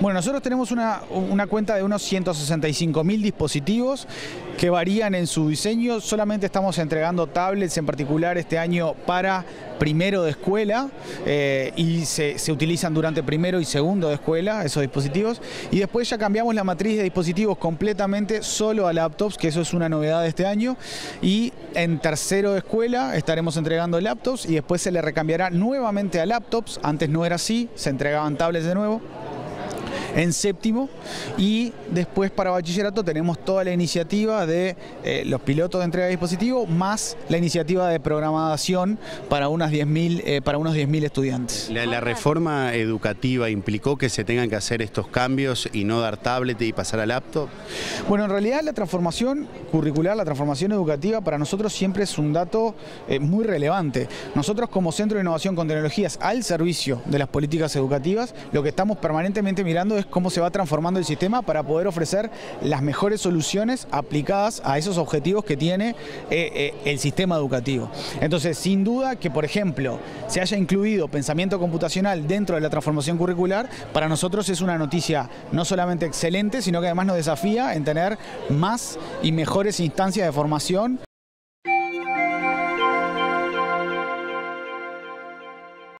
Bueno, nosotros tenemos una, cuenta de unos 165 mil dispositivos que varían en su diseño. Solamente estamos entregando tablets en particular este año para primero de escuela eh, y se, se, utilizan durante primero y segundo de escuela esos dispositivos. Y después ya cambiamos la matriz de dispositivos completamente solo a laptops, que eso es una novedad de este año. Y en tercero de escuela estaremos entregando laptops y después se le recambiará nuevamente a laptops. Antes no era así, se entregaban tablets de nuevo en séptimo y después para bachillerato tenemos toda la iniciativa de eh, los pilotos de entrega de dispositivos más la iniciativa de programación para, unas 10 eh, para unos 10.000 estudiantes. La, la, reforma educativa implicó que se tengan que hacer estos cambios y no dar tablet y pasar a laptop? Bueno, en realidad la transformación curricular, la transformación educativa para nosotros siempre es un dato eh, muy relevante. Nosotros como Centro de Innovación con Tecnologías al servicio de las políticas educativas, lo que estamos permanentemente mirando es cómo se va transformando el sistema para poder ofrecer las mejores soluciones aplicadas a esos objetivos que tiene eh, eh, el sistema educativo. Entonces, sin duda que, por ejemplo, se haya incluido pensamiento computacional dentro de la transformación curricular, para nosotros es una noticia no solamente excelente, sino que además nos desafía en tener más y mejores instancias de formación